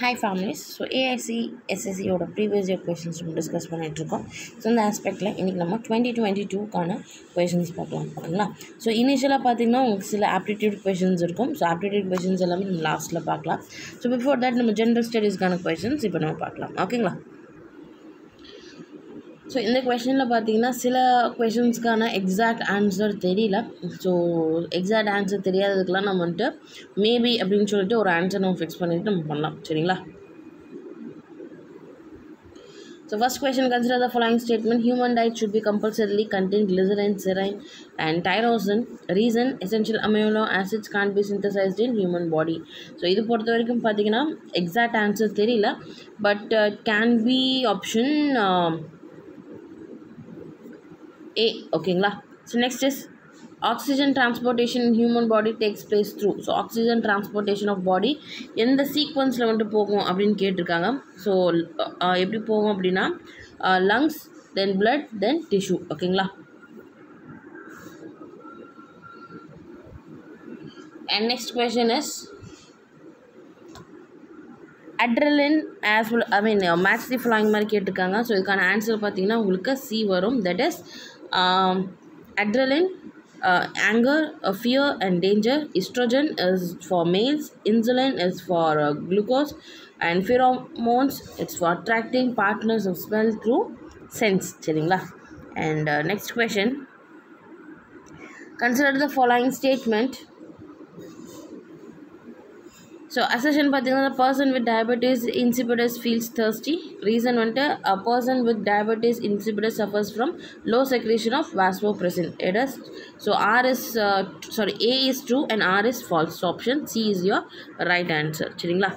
Hi families so AIC எஸ்எஸ்சியோட previous year questions நம்ம discuss பண்ணிகிட்ருக்கோம் ஸோ இந்த ஆஸ்பெக்டில் இன்றைக்கி நம்ம டுவெண்ட்டி டுவெண்ட்டி டூக்கான கொஷின்ஸ் பார்க்கலாம். ஓகேங்களா? ஸோ இனிஷியலாக பார்த்தீங்கன்னா உங்களுக்கு சில ஆப்டிடியூட் கொஷின்ஸ் இருக்கும். ஸோ ஆப்டிடியூட் கொஷின்ஸ் எல்லாமே நம்ம லாஸ்ட்டில் பார்க்கலாம். ஸோ பிஃபோர் தட் நம்ம ஜென்ரல் ஸ்டடீஸ்க்கான கொஷின்ஸ் இப்போ நம்ம பார்க்கலாம். ஓகேங்களா? ஸோ இந்த கொஷனில் பார்த்தீங்கன்னா சில கொஷின்ஸ்க்கான எக்ஸாக்ட் ஆன்சர் தெரியல ஸோ எக்ஸாக்ட் ஆன்சர் தெரியாததுக்கெலாம் நம்ம வந்துட்டு மேபி அப்படின்னு சொல்லிட்டு ஒரு ஆன்சர் நம்ம ஃபிக்ஸ் பண்ணிவிட்டு நம்ம பண்ணலாம் சரிங்களா So first question, consider the following statement. Human diet should be compulsorily contain glycerin, serine and tyrosine. Reason, essential amino acids can't be synthesized in human body. So இது பொறுத்த வரைக்கும் பார்த்தீங்கன்னா எக்ஸாக்ட் ஆன்சர் தெரியல but can be option A ஓகேங்களா so next is oxygen transportation human body takes place through so oxygen transportation of body எந்த சீக்வன்ஸில் வந்துட்டு போகும் அப்படின்னு கேட்டிருக்காங்க. ஸோ எப்படி போகும் அப்படின்னா lungs then blood then tissue ஓகேங்களா and next question is adrenaline as well I mean makes the following மாதிரி கேட்டிருக்காங்க. ஸோ இதுக்கான ஆன்சர் பார்த்தீங்கன்னா உங்களுக்கு சி வரும். That is adrenaline anchor fear and danger இஸ்ட்ரோஜன் is for males insulin is for glucose and ஃபிரோமோன்ஸ் it's for attracting partners of smell through sense சரிங்களா and next question consider the following statement so அசஷன் பார்த்தீங்கன்னா person with diabetes insipidus feels thirsty reason வந்துட்டு a person with diabetes insipidus suffers from low secretion of வாஸ்போ Prasan எடஸ் so R is sorry A is true and R is false option C is your right answer சரிங்களா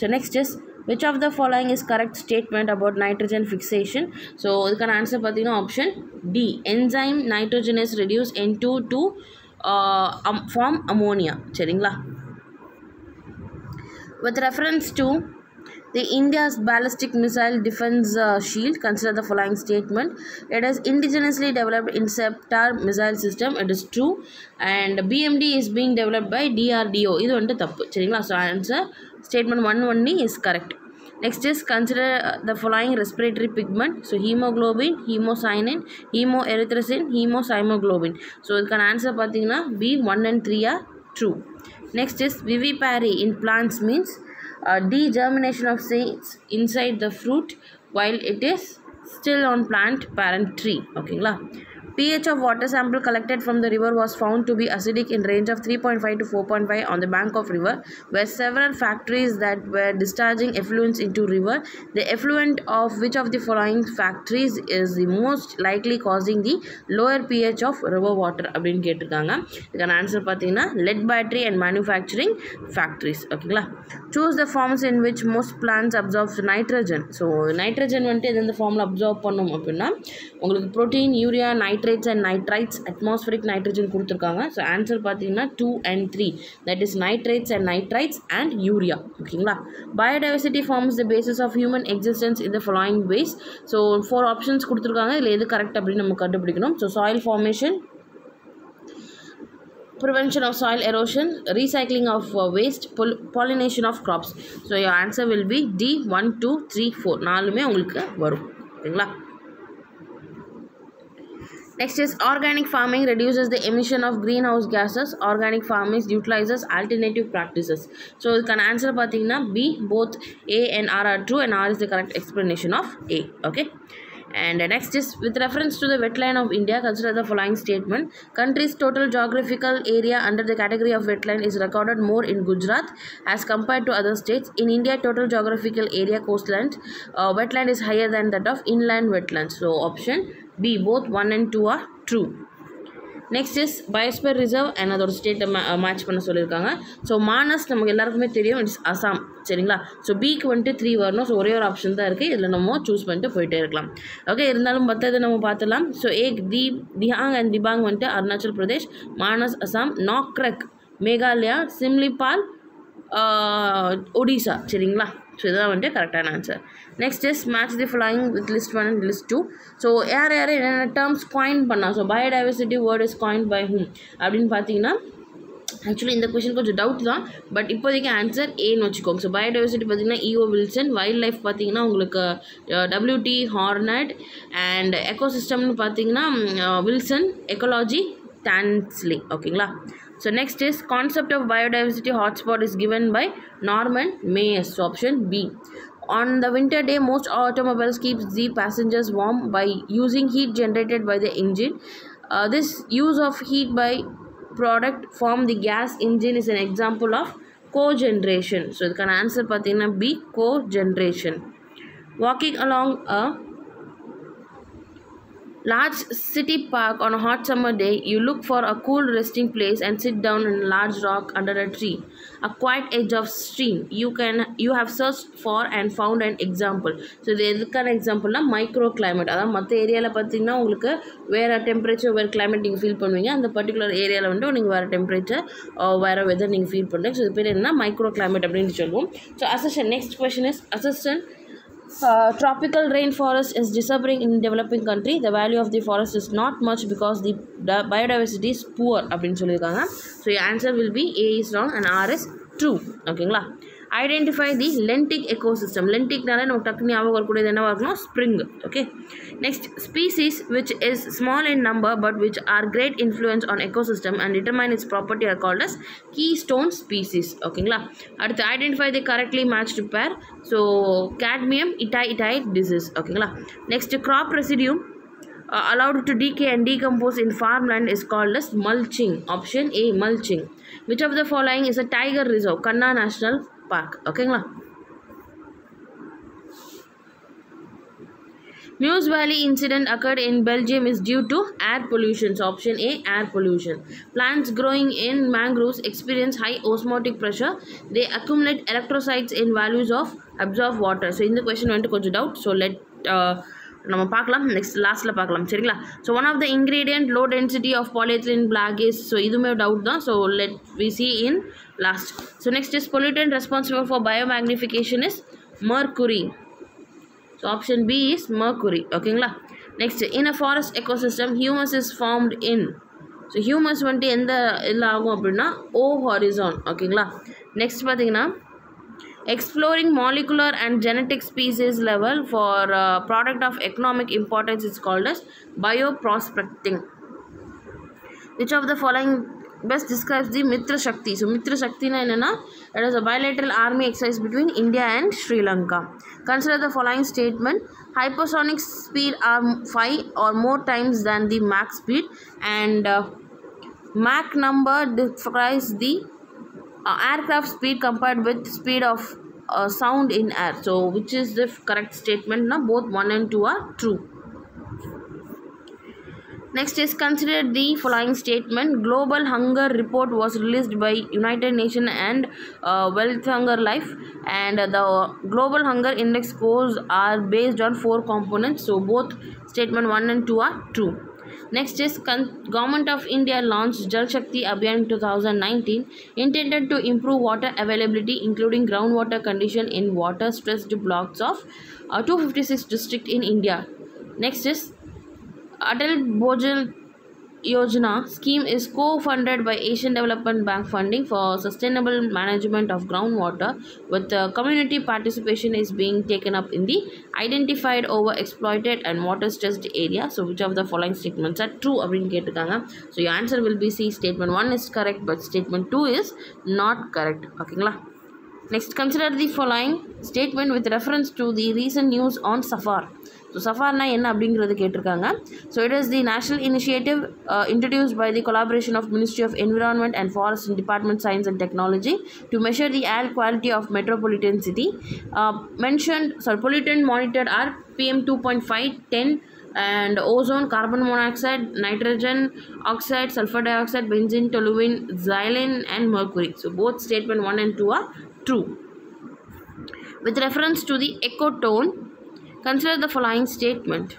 so next is which of the following is correct statement about nitrogen fixation so இதுக்கான answer பார்த்தீங்கன்னா option D enzyme nitrogen is reduce N two two form ammonia சரிங்களா with reference to the India's ballistic missile defense uh, shield, consider the following statement. It is indigenously developed Interceptor missile system. It is true. And BMD is being developed by DRDO. இது வந்து தப்பு சரிங்களா so answer statement one only is correct next is consider the following respiratory pigment so haemoglobin haemocyanin haemerythrin ஹீமோசைமோக்ளோபின் so இதுக்கான answer பார்த்தீங்கன்னா B one and three are true Next is vivipary in plants means uh, degermination of seeds inside the fruit while it is still on plant parent tree. Okay, la pH of water sample collected from the river was found to be acidic in range of 3.5 to 4.5 on the bank of river where several factories that were discharging effluents into river the effluent of which of the following factories is the most likely causing the lower pH of river water அப்படின்னு கேட்டிருக்காங்க இதுக்கான answer பார்த்தீங்கன்னா let battery and manufacturing factories ஓகேங்களா choose the forms in which most plans observe nitrogen so nitrogen வந்துட்டு எந்தெந்த ஃபார்மில் observe பண்ணும் அப்படின்னா உங்களுக்கு protein urea nitrate nitrates and nitrites atmospheric nitrogen கொடுத்துருக்காங்க. ஸோ ஆன்சர் பார்த்தீங்கன்னா two and three that is nitrates and nitrites and urea ஓகேங்களா? Biodiversity forms the basis of human existence இந்த following ways so four options கொடுத்துருக்காங்க. இதில் எது correct அப்படின்னு நம்ம கண்டுபிடிக்கணும். So soil formation prevention of soil erosion recycling of uh, waste pol pollination of crops. So your answer will be d 1 2 3 4 நாலுமே உங்களுக்கு வரும். ஓகேங்களா? Next is organic farming reduces the emission of greenhouse gases. Organic farming utilizes alternative practices. So you can answer பார்த்தீங்கன்னா B both A and R are true and R is the correct explanation of A. Okay. And next is with reference to the wetland of India, consider the following statement. Country's total geographical area under the category of wetland is recorded more in Gujarat as compared to other states. In India, total geographical area coastland uh, wetland is higher than that of inland wetlands. So option B both one and two are true next is biosphere reserve and அதோட ஸ்டேட்டை match பண்ண சொல்லியிருக்காங்க. So Manas நமக்கு எல்லாருக்குமே தெரியும். It's Assam சரிங்களா? So பிக்கு வந்துட்டு த்ரீ வரணும். ஸோ ஒரே ஒரு ஆப்ஷன் தான் இருக்குது இதில் நம்ம சூஸ் பண்ணிட்டு போயிட்டே இருக்கலாம். ஓகே இருந்தாலும் மற்றது நம்ம பார்த்துலாம் ஸோ ஏக் தி திஹாங் அண்ட் திபாங் வந்துட்டு அருணாச்சல் பிரதேஷ் மானஸ் அசாம் நாக்ரக் மேகாலயா சிம்லிபால் ஒடிசா சரிங்களா? ஸோ இதுதான் வந்துட்டு கரெக்டான answer next is match the following with list one and list two so யார் யார் என்னென்ன டேர்ம்ஸ் காயின் பண்ணா? So biodiversity word is coin by whom அப்படின்னு பார்த்தீங்கன்னா ஆக்சுவலி இந்த கொஷின் கொஞ்சம் டவுட் தான். பட் இப்போதைக்கு ஆன்சர் ஏன்னு வச்சுக்கோங்க. ஸோ பயோடைவர்சிட்டி பார்த்தீங்கன்னா இஓ வில்சன் வைல்ட் லைஃப் பார்த்தீங்கன்னா உங்களுக்கு டபிள்யூடி ஹார்னட் அண்ட் எக்கோசிஸ்டம்னு பார்த்தீங்கன்னா வில்சன் எக்கோலாஜி டான்ஸ்லி ஓகேங்களா So next is concept of biodiversity hotspot is given by Norman Myers. So option B. On the winter day, most automobiles keep the passengers warm by using heat generated by the engine. Uh, this use of heat by product from the gas engine is an example of cogeneration. So, இதுக்கான answer B, co-generation. Walking along a large city park on a hot summer day, you look for a cool resting place and sit down large a large rock under a tree, a quiet edge of stream. You can you have searched for and found an example. So இது எதுக்கான எக்ஸாம்பிள்னா micro climate அதாவது மற்ற ஏரியாவில் பார்த்தீங்கன்னா உங்களுக்கு வேறு temperature வேறு climate நீங்கள் ஃபீல் பண்ணுவீங்க. அந்த பர்டிகுலர் ஏரியாவில் வந்து நீங்கள் வேறு டெம்பரேச்சர் வேறு வெதர் நீங்கள் ஃபீல் பண்ணுறீங்க ஸோ இது பேர் என்ன மைக்ரோ கிளைமேட் அப்படின்னு சொல்லுவோம். So assertion next question is assertion uh, tropical rainforest is disappearing in developing country the value of the forest is not much because the di- biodiversity is poor அப்படின்னு சொல்லியிருக்காங்க so your answer will be a is wrong and r is true ஓகேங்களா identify the lentic ecosystem. Lentic nala nam takku niyavaga varakudad enna varanum spring. Okay? Next species which is small in number but which are great influence on ecosystem and determine its property are called as keystone species. Okayla adutha identify the correctly matched pair. So cadmium itai itaitite disease. Okayla next crop residue uh, allowed to decay and decompose in farmland is called as mulching. Option a mulching. Which of the following is a tiger reserve? Kanha national park ஓகேங்களா Meuse Valley incident occurred in Belgium is due to air pollution. So option A, air pollution. Plants growing in mangroves experience high osmotic pressure. They accumulate electrolytes in values of absorb water. So in the question went to doubt. So let uh, நம்ம பார்க்கலாம். Next லாஸ்ட்டில் பார்க்கலாம். சரிங்களா? So one of the ingredient low density of polyethylene black is so இதுவுமே doubt தான். So let we see in last so next is pollutant responsible for biomagnification is mercury so option B is mercury ஓகேங்களா next in a forest ecosystem humus is formed in so humus வந்துட்டு எந்த இதில் ஆகும் அப்படின்னா O horizon ஓகேங்களா next பார்த்தீங்கன்னா exploring molecular and genetic species level for uh, product of economic importance is called as bioprospecting which of the following best describes the mitra shakti? So mitra shakti na enna it is a bilateral army exercise between india and sri lanka. Consider the following statement. Hypersonic speed are 5 or more times than the mach speed and uh, mach number describes the uh, aircraft speed compared with speed of uh, sound in air. So which is the correct statement now both 1 and 2 are true. Next is consider the following statement. Global hunger report was released by united nations and uh, Welthungerhilfe. And the global hunger index scores are based on four components. So both statement 1 and 2 are true Next is Government of India launched Jal Shakti Abhiyan 2019 intended to improve water availability including groundwater condition in water stressed blocks of uh, 256 district in India. Next is Atal Bhujal Yojana scheme is co-funded by Asian Development Bank funding for sustainable management of groundwater with uh, community participation is being taken up in the identified overexploited and water stressed area so which of the following statements are true அப்படின்னு கேட்டிருக்காங்க so your answer will be C statement 1 is correct but statement 2 is not correct ஓகேங்களா Next, consider the following statement with reference to the recent news on SAFAR. So சஃபார்னா என்ன அப்படிங்கிறது கேட்டிருக்காங்க so it is the national initiative introduced by the collaboration of ministry of environment and forest and department science and technology to measure the air quality of metropolitan city mentioned sorry pollutant monitored are PM two point five ten and ozone, carbon monoxide, nitrogen oxide, sulfur dioxide, benzene, toluene, xylene, and mercury. So both statement 1 and 2 are true. With reference to the ecotone, consider the following statement.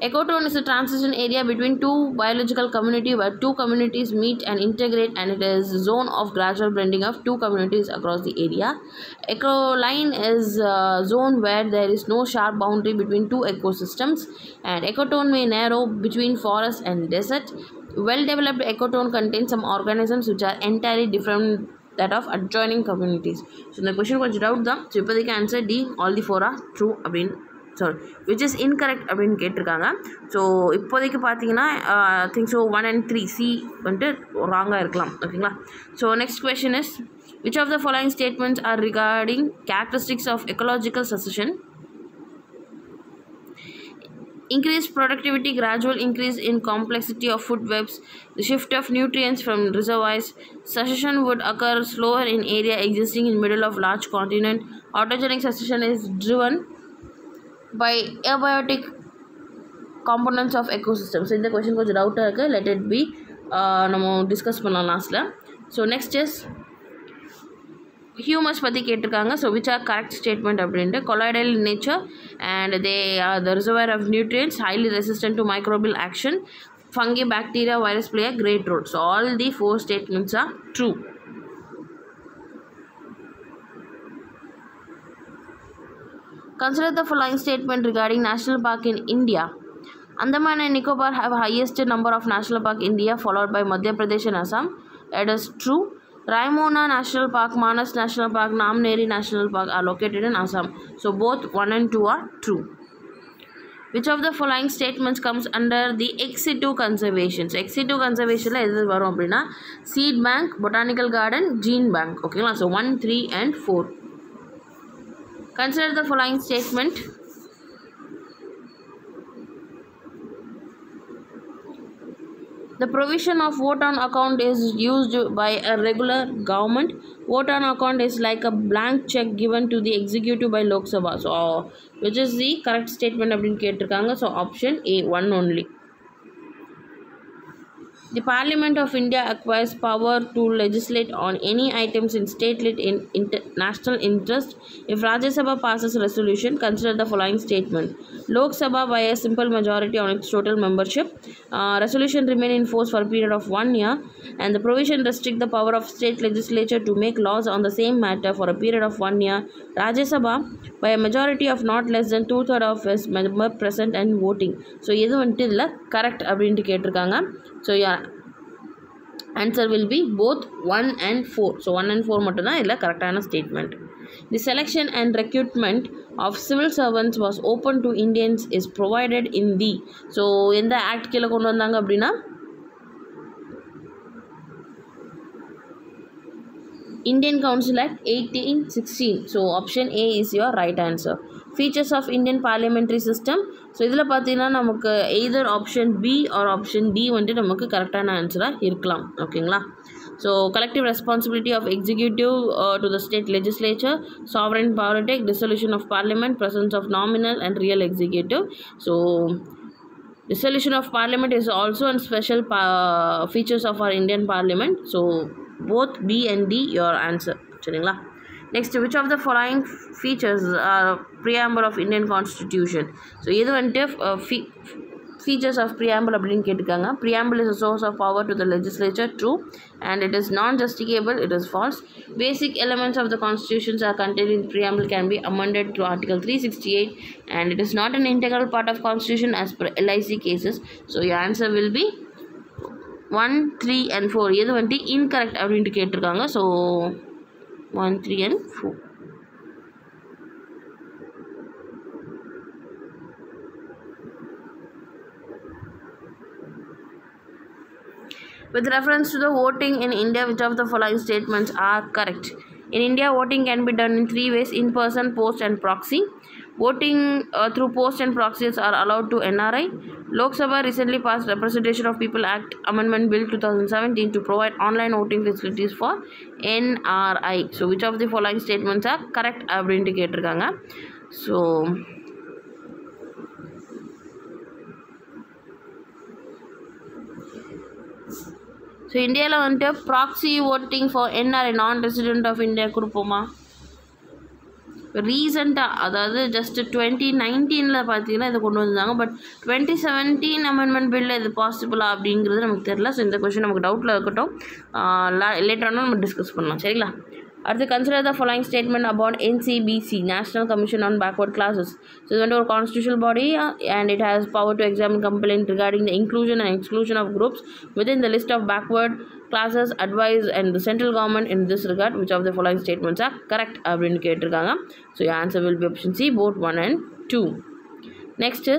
Ecotone is a transition area between two biological community where two communities meet and integrate and it is a zone of gradual blending of two communities across the area. Ecoline is a zone where there is no sharp boundary between two ecosystems and ecotone may narrow between forest and desert. Well developed ecotone contains some organisms which are entirely different that of adjoining communities. So இந்த question கொஞ்சம் doubt தான். So இப்போதைக்கு answer D all the four are true அப்படின்னு sorry which is incorrect அப்படின்னு கேட்டிருக்காங்க. So இப்போதைக்கு பார்த்தீங்கன்னா think so one and three C வந்துட்டு ராங்காக இருக்கலாம். ஓகேங்களா so next question is which of the following statements are regarding characteristics of ecological succession increased productivity, gradual increase in complexity of food webs, the shift of nutrients from reservoirs. Succession would occur slower in area existing in middle of large continent. Autogenic succession is driven by abiotic components of ecosystem. So இந்த question கொஞ்சம் டவுட்டாக இருக்குது let it be நம்ம discuss பண்ணலாம் லாஸ்ட்டில் so next is humus பற்றி கேட்டிருக்காங்க so which are correct statement அப்படின்ட்டு colloidal nature and they are the reservoir of nutrients highly resistant to microbial action fungi bacteria virus play a great role so all the four statements are true Consider the following statement regarding national park in India. Andaman and Nicobar have highest number of national park in India followed by Madhya Pradesh and Assam. It is true. Raimona National Park, Manas National Park, Nameri National Park are located in Assam. So both 1 and 2 are true. Which of the following statements comes under the ex situ conservation? So, ex situ conservation எது வரும் seed bank, botanical garden, gene bank. Okay, ஓகேங்களா so one three and four consider the following The provision of vote on account is used by a regular government. Vote on account is like a blank check given to the executive by Lok Sabha. So, which is the correct statement அப்படின்னு கேட்டிருக்காங்க so option A one only. The Parliament of India acquires power to legislate on any items in state lit in inter- national interest. If Rajya Sabha passes a resolution, consider the following statement. Lok Sabha by a simple majority on its total membership. Uh, resolution remain in force for a period of one year and the provision restrict the power of state legislature to make laws on the same matter for a period of one year. Rajya Sabha by a majority of not less than two third of its member present and voting. So எது வந்துட்டு இதில் correct அப்படின்ட்டு கேட்டிருக்காங்க so answer will B both one and four so one and four மட்டும்தான் இதில் கரெக்டான statement the selection and recruitment of civil சர்வன்ஸ் was open to Indians is provided in the so எந்த act கீழே கொண்டு வந்தாங்க அப்படின்னா Indian Council Act 1816 so option A is your right answer features of Indian parliamentary system so இதில் பார்த்தீங்கன்னா நமக்கு either option B R option D வந்துட்டு நமக்கு கரெக்டான ஆன்சராக இருக்கலாம் ஓகேங்களா so collective responsibility of executive uh, to the state legislature sovereign power take dissolution of parliament presence of nominal and real executive so dissolution of parliament is also a special pa- features of our indian parliament so both b and d your answer சரிங்களா next which of the following features are preamble of indian constitution so இது வந்துட்டு uh, fe- features of preamble அப்படின்னு கேட்டிருக்காங்க preamble is a source of power to the legislature true and it is non-justicable it is false basic elements of the constitutions are contained in preamble can be amended to article 368 and it is not an integral part of constitution as per lic cases so your answer will be one three and four எது வந்துட்டு incorrect அப்படின்ட்டு கேட்டிருக்காங்க so 1, 3 and 4. With reference to the voting in India, which of the following statements are correct? In India, voting can be done in three ways in person, post, and proxy. Voting uh, through post and proxies are allowed to NRI. Lok Sabha recently passed Representation of People Act Amendment Bill 2017 to provide online voting facilities for NRI. So, which of the following statements are correct? அப்படின்ட்டு கேட்டிருக்காங்க so so இந்தியாவில் வந்துட்டு proxy voting for NRI நான் resident of India கொடுப்போமா இப்போ ரீசண்டாக அதாவது just twenty நைன்டீனில் பார்த்தீங்கன்னா இதை கொண்டு வந்தாங்க பட் டுவெண்ட்டி செவன்டீன் அமெண்ட்மெண்ட் பில்லில் இது பாசிபிளா அப்படிங்கிறது நமக்கு தெரியல. ஸோ இந்த கொஷின் நமக்கு டவுட்டில் இருக்கட்டும். லேட்டரானும் நம்ம டிஸ்கஸ் பண்ணலாம். சரிங்களா? அடுத்து consider the following statement about NCBC national commission on backward classes so இது வந்து ஒரு constitutional body and it has power to exam complaint regarding the inclusion and exclusion of groups within the list of backward classes advise and the central government in this regard which of the following statements are correct அப்படின்னு கேட்டிருக்காங்க so your answer will be option C both 1 and 2 next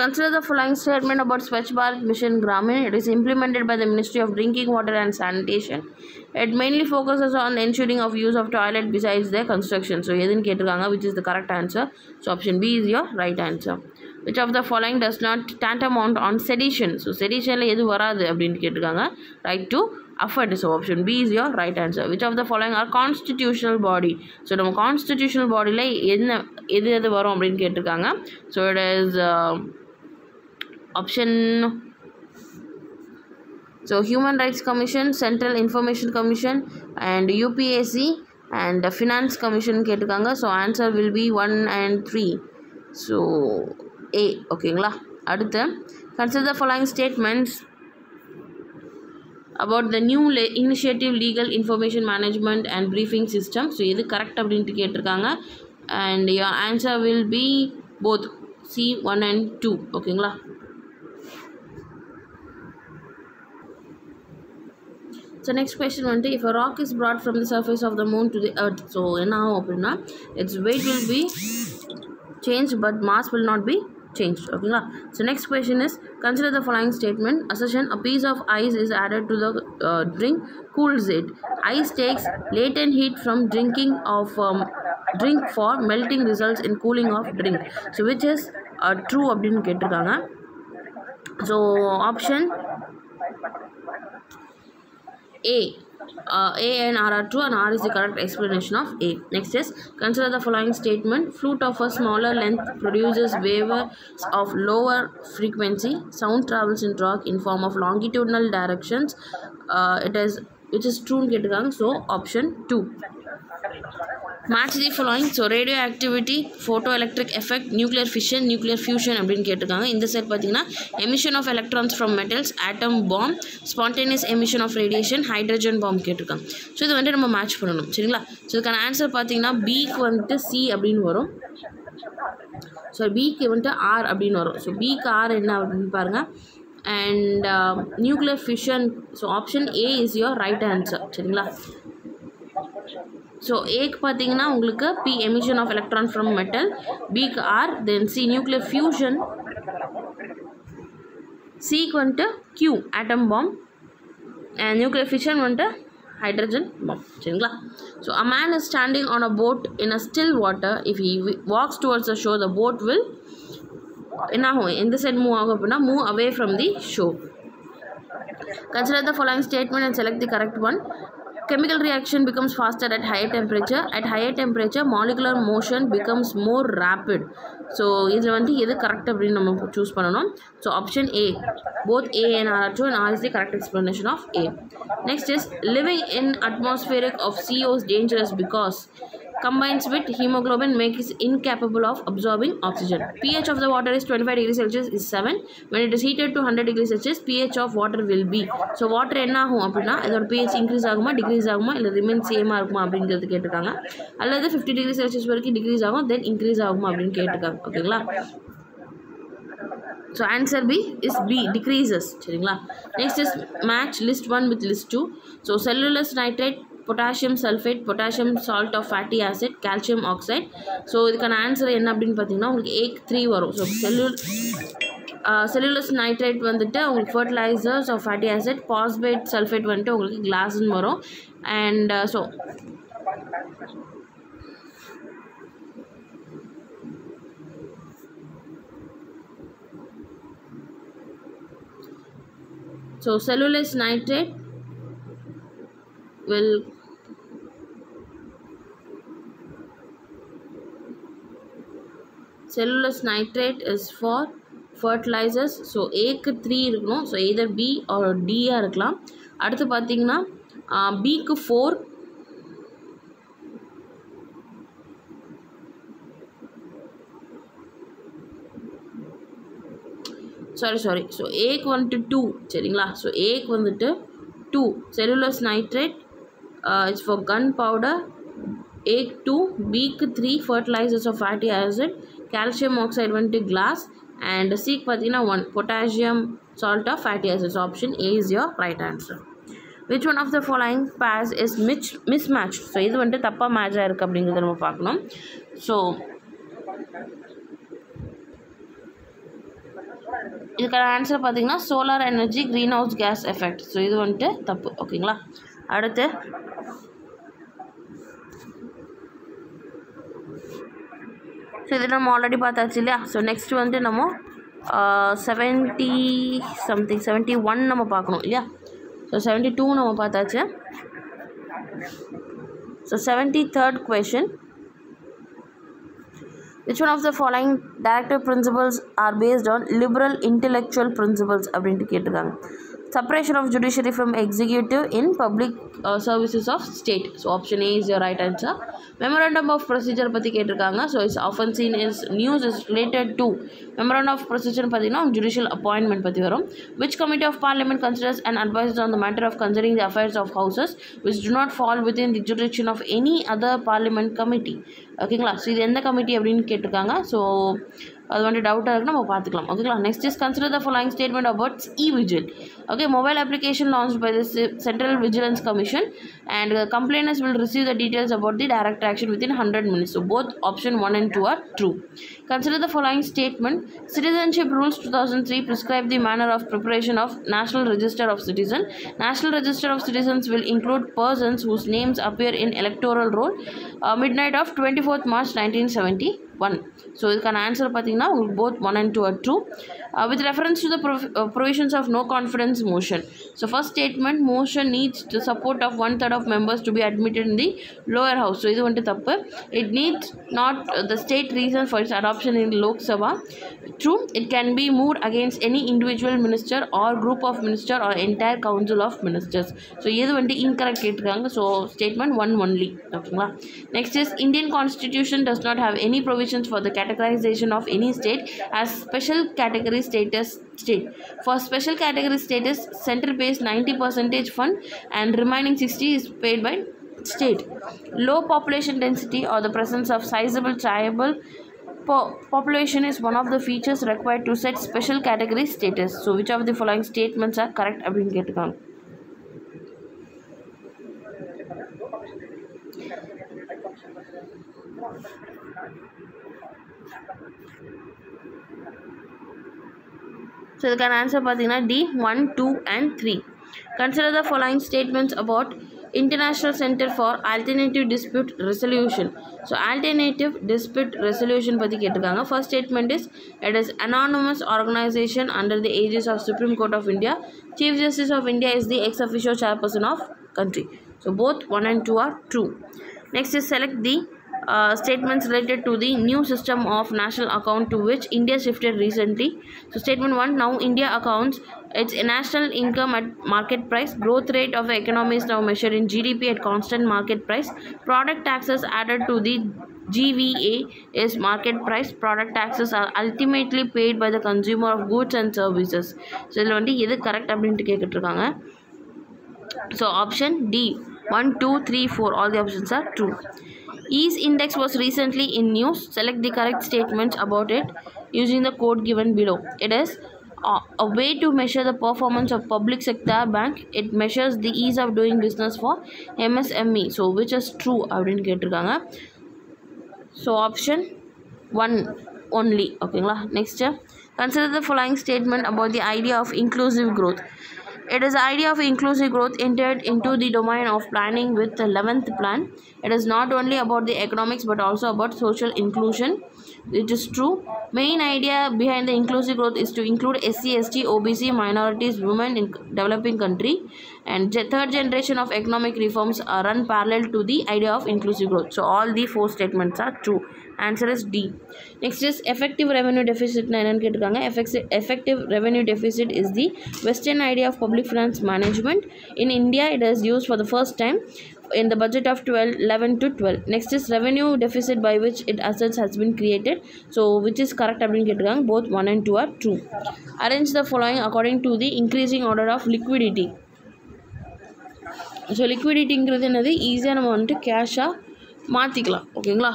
Consider the following statement about Swachh Bharat Mission Gramin. It is implemented by the Ministry of Drinking Water and Sanitation. It mainly focuses on ensuring of use of toilet besides their construction. So, எதுன்னு கேட்டிருக்காங்க which is the correct answer. So, option B is your right answer. Which of the following does not tantamount on sedition? So, seditionல எது வராது அப்படின்னு கேட்டிருக்காங்க right to afford. So, option B is your right answer. Which of the following are constitutional body? So, நம்ம constitutional bodyல என்ன எது எது வரும் அப்படின்னு கேட்டிருக்காங்க it is... Uh, option so human rights commission central information commission and upac and finance commission கேட்டிருக்காங்க so answer will B one and three so ஏ ஓகேங்களா அடுத்து consider the following statements about the new le- initiative legal information management and briefing system so எது correct அப்படின்ட்டு கேட்டிருக்காங்க and your answer will be both C one and two ஓகேங்களா so next question வந்துட்டு if rock is brought from the surface of the moon to the earth so என்ன ஆகும் அப்படின்னா its weight will be changed but mass will not be changed ஓகேங்களா so next question is consider the following statement assertion a piece of ice is added to the uh, drink cools it ice takes latent heat from drinking of um, drink for melting results in cooling of drink so which is uh, true அப்படின்னு கேட்டிருக்காங்க so option A. Uh, A and R are true and R is the correct explanation of A. Next is consider the following statement. Flute of a smaller length produces waves of lower frequency. Sound travels in rock in form of longitudinal directions. Uh, it is which is true கேட்டிருக்காங்க so option 2 match the following so radioactivity photoelectric effect nuclear fission nuclear fusion அப்படின்னு கேட்டிருக்காங்க. இந்த side பார்த்தீங்கன்னா emission of electrons from metals atom bomb spontaneous emission of radiation hydrogen bomb கேட்டிருக்காங்க. So இது வந்துட்டு நம்ம match பண்ணணும் சரிங்களா? ஸோ இதுக்கான ஆன்சர் பார்த்தீங்கன்னா பிக்கு வந்துட்டு சி அப்படின்னு வரும். ஸோ பிக்கு வந்துட்டு ஆர் அப்படின்னு வரும். ஸோ பிக்கு ஆர் என்ன அப்படின்னு பாருங்கள் and nuclear fission so option A is your right answer சரிங்களா? ஸோ ஏக்கு பார்த்தீங்கன்னா உங்களுக்கு B emission of electron from metal பிக்கு R then C nuclear fusion சிக்கு வந்துட்டு Q atom bomb and nuclear fission வந்துட்டு ஹைட்ரஜன் பாம் சரிங்களா? So a man is standing on a boat in a still water if he walks towards a shore the boat will என்ன ஆகும் எந்த side move ஆகும் அப்படின்னா move away from the shore Consider the following statement and select the correct one. Chemical reaction becomes faster at higher temperature. At higher temperature, molecular motion becomes more rapid. So இதில் வந்து எது correct அப்படின்னு நம்ம choose பண்ணணும் so option A both A and R two and R is the correct explanation of A next is living in atmospheric of CO is dangerous because combines with hemoglobin makes it incapable of absorbing oxygen. pH of the water is 25 degrees Celsius is 7. When it is heated to 100 degrees Celsius, pH of water will be. So water என்ன ஆகும் அப்படின்னா இதோட pH increase ஆகுமா degrees ஆகுமா இல்லை remain சேமாக இருக்குமா அப்படிங்கிறது கேட்டிருக்காங்க அல்லது ஃபிஃப்டி டிகிரி செல்சியஸ் வரைக்கும் டிக்ரீஸ் ஆகும் தென் இன்க்ரீஸ் ஆகுமா அப்படின்னு கேட்டிருக்காங்க ஓகேங்களா so answer B is B decreases சரிங்களா next is match list one with list two so cellulose nitrate potassium sulphate potassium salt of fatty acid calcium oxide so இதுக்கான answer என்ன அப்படின்னு பார்த்தீங்கன்னா உங்களுக்கு ஏக் த்ரீ வரும். ஸோ செல்யூல் cellulose nitrate வந்துட்டு உங்களுக்கு fertilisers of fatty acid phosphate sulphate வந்துட்டு உங்களுக்கு கிளாஸ்ன்னு வரும். And so so cellulose nitrate well cellulose nitrate is for fertilisers so ஏக்கு த்ரீ இருக்கணும் ஸோ எதர் பி ஆர் டியாக இருக்கலாம். அடுத்து பார்த்தீங்கன்னா பிக்கு ஃபோர் சாரி சாரி ஸோ ஏக்கு வந்துட்டு டூ சரிங்களா? ஸோ ஏக்கு வந்துட்டு two cellulose nitrate it's for gunpowder Ek two பிக்கு three fertilisers of fatty acid calcium oxide வந்துட்டு கிளாஸ் அண்ட் சீக் பார்த்தீங்கன்னா one potassium salt of fatty acids option A is your right answer which one of the following pairs is மிச் mismatch so இது வந்துட்டு தப்பாக match ஆயிருக்கு அப்படிங்கிறத நம்ம பார்க்கணும். ஸோ இதுக்கான ஆன்சர் பார்த்தீங்கன்னா solar energy greenhouse gas effect so இது வந்துட்டு தப்பு. ஓகேங்களா அடுத்து ஸோ இது நம்ம ஆல்ரெடி பார்த்தாச்சு இல்லையா? ஸோ நெக்ஸ்ட் வந்து நம்ம செவன்ட்டி சம்திங் செவன்ட்டி ஒன் நம்ம பார்க்கணும் இல்லையா? ஸோ செவன்ட்டி டூ நம்ம பார்த்தாச்சு. So seventy third question which one of the following directive principles are based on liberal intellectual principles அப்படின்ட்டு கேட்டிருக்காங்க. separation of judiciary from executive in public uh, services of state. So option a is your right answer. Memorandum of procedure பற்றி கேட்டிருக்காங்க. So it's often seen is news is related to memorandum of ப்ரொசீஜர்னு பார்த்தீங்கன்னா judicial appointment பற்றி வரும். Which committee of parliament considers and advise on the matter of concerning the affairs of houses which do not fall within the jurisdiction of any other parliament committee ஓகேங்களா so இது எந்த committee அப்படின்னு கேட்டிருக்காங்க. So அது வந்துட்டு டவுட்டாக இருக்குன்னு நம்ம பார்த்துக்கலாம் ஓகேங்களா next is consider the following statement about E vigil okay mobile application launch by the central vigilance commission and complainers will receive the details about the direct action within hundred minutes so both option one and two are true consider the following statement citizenship rules two thousand three prescribe the manner of preparation of National Register of Citizens. National Register of Citizens will include persons whose names appear in electoral roll uh, midnight of 24th March 1971. So இதுக்கான answer பார்த்தீங்கன்னா உங்களுக்கு both one and two are true with reference to the provisions of no confidence motion so first statement motion needs the support of one third of members to be admitted in the lower house so இது வந்துட்டு தப்பு it needs not the state reason for it's adoption in Lok Sabha true it can be move against any individual minister or group of minister R entire council of ministers so இது வந்துட்டு incorrect கேட்டிருக்காங்க so statement one only ஓகேங்களா next is Indian constitution does not have any provisions for the categorization of any state as special category status state. For special category status, center pays 90% fund and remaining 60 is paid by state. Low population density or the presence of sizable tribal po- population is one of the features required to set special category status. So, which of the following statements are correct? அப்படின்னு கேட்டுக்காங்க so இதுக்கான answer பார்த்தீங்கன்னா D one two and three consider the following statements about international centre for alternative dispute resolution so alternative dispute resolution பற்றி கேட்டிருக்காங்க first statement is it is anonymous organisation under the ages of supreme court of India chief justice of India is the X official chairperson of country so both 1 and 2 are true next is select the uh, statements related to the new system of national account to which india shifted recently so statement 1 now india accounts its national income at market price growth rate of the economy is now measured in gdp at constant market price product taxes added to the GVA is market price. Product taxes are ultimately paid by the consumer of goods and services. So இதில் வந்து எது correct அப்படின்ட்டு கேட்டுட்டு இருக்காங்க So option D 1, 2, 3, 4 all the options are true. Ease index was recently in news. Select the correct statements about it using the code given below. It is uh, a way to measure the performance of public sector bank. It measures the ease of doing business for MSME. So which is true அப்படின்னு கேட்டிருக்காங்க so option one only ஓகேங்களா next consider the following statement about the idea of inclusive growth It is the idea of inclusive growth entered into the domain of planning with the 11th plan. It is not only about the economics but also about social inclusion. It is true. Main idea behind the inclusive growth is to include SC, ST, OBC, minorities, women in developing country And ge- third generation of economic reforms are run parallel to the idea of inclusive growth. So all the four statements are true. Answer is D. Next is effective revenue deficit. என்னன்னு கேட்டிருக்காங்க Effecti- effective revenue deficit is the Western idea of public finance management. In India, it is used for the first time in the budget of 12 11 to 12 next is revenue deficit by which it assets has been created so which is correct அப்படின்னு கேட்டிருக்காங்க both 1 and 2 are true arrange the following according to the increasing order of liquidity so லிக்விடிட்டிங்கிறது என்னது ஈஸியாக நம்ம வந்துட்டு கேஷாக மாற்றிக்கலாம் ஓகேங்களா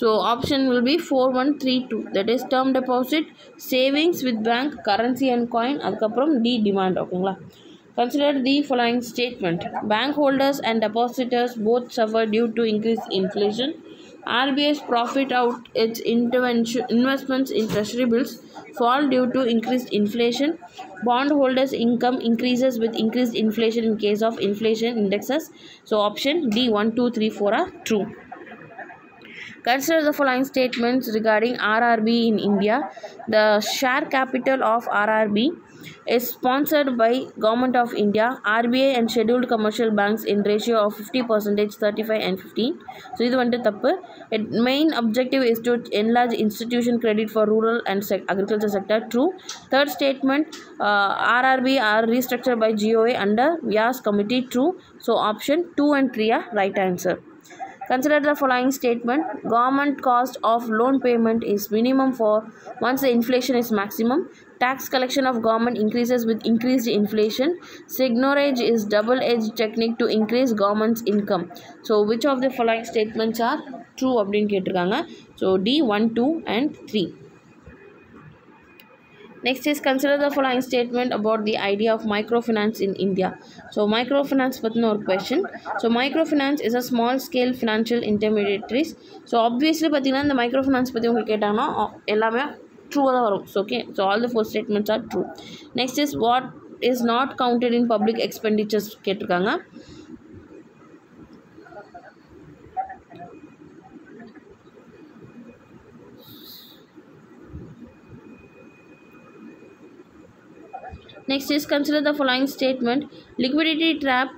so option will be four one three do that is term deposit savings with bank currency and coin அதுக்கப்புறம் D demand ஓகேங்களா Consider the following statement. Bank holders and depositors both suffer due to increased inflation. RBI's profit out its intervention investments in treasury bills fall due to increased inflation. Bondholders' income increases with increased inflation in case of inflation indexes. So option D 1, 2, 3, 4 are true. Consider the following statements regarding RRB in India. The share capital of RRB is sponsored by Government of India, RBI and scheduled commercial banks in ratio of 50 percentage, 35 and 15. So இது வந்துட்டு தப்பு It main objective is to enlarge institution credit for rural and sec- agriculture sector. True. Third statement, uh, RRB are restructured by GOA under Vyas committee. True. So option 2 and 3 are right answer. Consider the following statement. Government cost of loan payment is minimum for once the inflation is maximum. Tax collection of government increases with increased inflation. Seigniorage is double-edged technique to increase government's income. So, which of the following statements are true அப்படின்னு கேட்டிருக்காங்க so D one two and three next is consider the following statement about the idea of micro finance in India so micro finance பற்றின ஒரு question so micro finance is a small scale financial intermediaries so obviously பார்த்தீங்கன்னா இந்த micro finance பற்றி உங்களுக்கு கேட்டாங்கன்னா எல்லாமே ட்ரூவாக தான் வரும் so okay so all the four statements are true next is what is not counted in public expenditures கேட்டிருக்காங்க Next is consider the following statement liquidity trap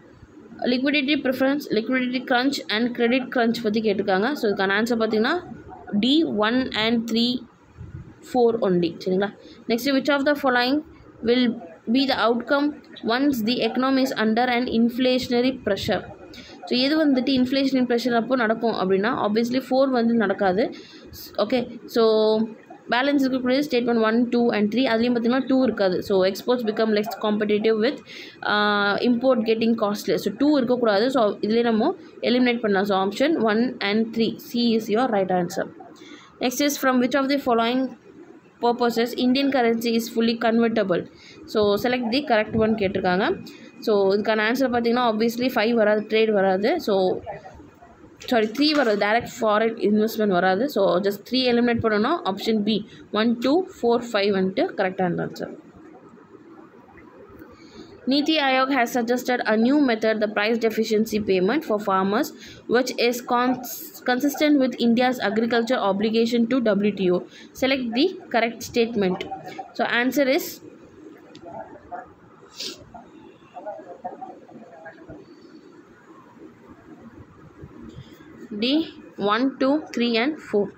liquidity preference liquidity crunch and credit crunch பற்றி கேட்டிருக்காங்க so இதுக்கான answer பார்த்தீங்கன்னா D one and three Four only சரிங்களா? Next which of the following will be the outcome once the economy is under and inflationary pressure so எது வந்துட்டு inflationary pressure அப்போ நடக்கும் அப்படின்னா ஆப்வியஸ்லி ஃபோர் வந்து நடக்காது. ஓகே ஸோ பேலன்ஸ் இருக்கக்கூடிய statement one two and three அதுலேயும் பார்த்தீங்கன்னா டூ இருக்காது. So exports become less competitive with import getting costly so two இருக்கக்கூடாது. ஸோ இதுலேயே நம்ம எலிமினேட் பண்ணலாம். So option one and three C is your right answer next is from which of the following purposes Indian currency is fully convertible. So select the correct one கேட்டிருக்காங்க. So இதுக்கான answer பார்த்தீங்கன்னா obviously five வராது trade வராது. So sorry three வராது direct foreign investment வராது. So just three eliminate பண்ணணும் option B one two four five வந்துட்டு கரெக்டான answer Niti Aayog has suggested a new method, the price deficiency payment for farmers, which is cons- consistent with India's agriculture obligation to WTO. Select the correct statement. So, answer is D 1, 2, 3, and 4.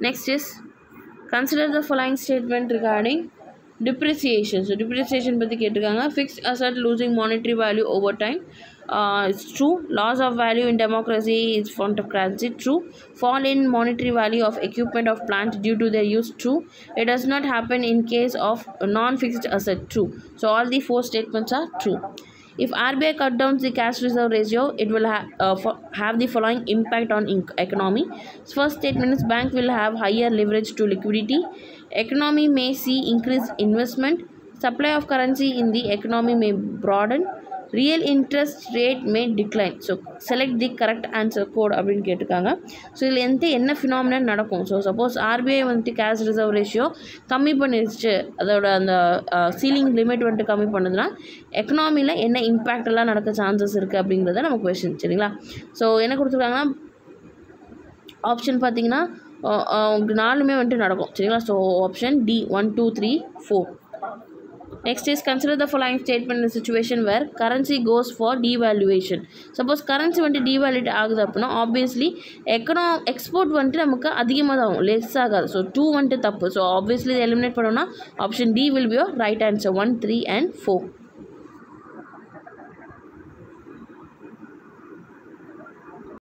Next is consider the following statement regarding depreciation. So depreciation பற்றி கேட்டிருக்காங்க fixed asset losing monetary value over time. Uh, it's true. Loss of value in democracy is front of currency. True. Fall in monetary value of equipment of plant due to their use. True. It does not happen in case of a non-fixed asset. True. So all the four statements are true. If RBI cut down the cash reserve ratio, it will ha- uh, have the following impact on economy. First statement is bank will have higher leverage to liquidity. Economy may see increased investment. supply of currency in the economy may broaden real interest rate may decline so select the correct answer code அப்படின்னு கேட்டிருக்காங்க. So இதில் எந்த என்ன phenomenon நடக்கும்? So suppose RBI வந்துட்டு cash reserve ratio கம்மி பண்ணிடுச்சு அதோட அந்த சீலிங் லிமிட் வந்துட்டு கம்மி பண்ணுதுன்னா எக்கனாமியில் என்ன இம்பேக்ட் எல்லாம் நடக்க சான்சஸ் இருக்குது அப்படிங்கிறத நம்ம கொஷின் சரிங்களா? ஸோ என்ன கொடுத்துருக்காங்கன்னா ஆப்ஷன் பார்த்தீங்கன்னா உங்களுக்கு நாலுமே வந்துட்டு நடக்கும் சரிங்களா? So option D one two three four Next is consider the following statement in a situation where currency goes for devaluation. Suppose வந்துட்டு டிவேல்யூட் ஆகுது அப்படின்னா ஆப்வியஸ்லி எக்கனோ எக்ஸ்போர்ட் வந்துட்டு நமக்கு அதிகமாக தான் ஆகும் லெஸ் ஆகாது. ஸோ டூ வந்துட்டு தப்பு. ஸோ ஆப்வியஸ்லி இதை எலிமினேட் பண்ணோம்னா option D will be your right answer one three and four